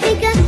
figure.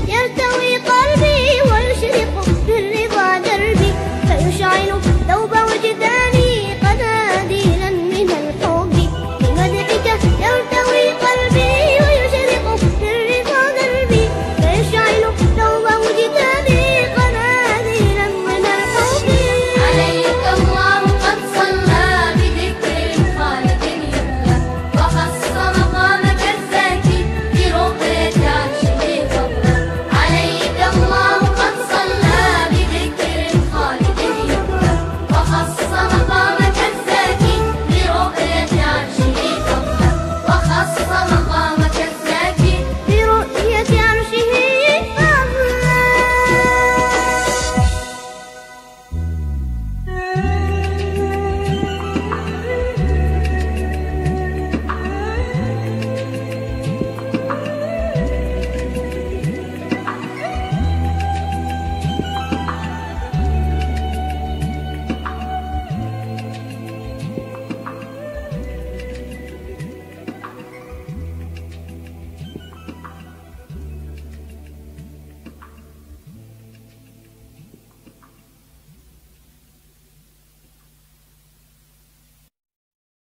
Obama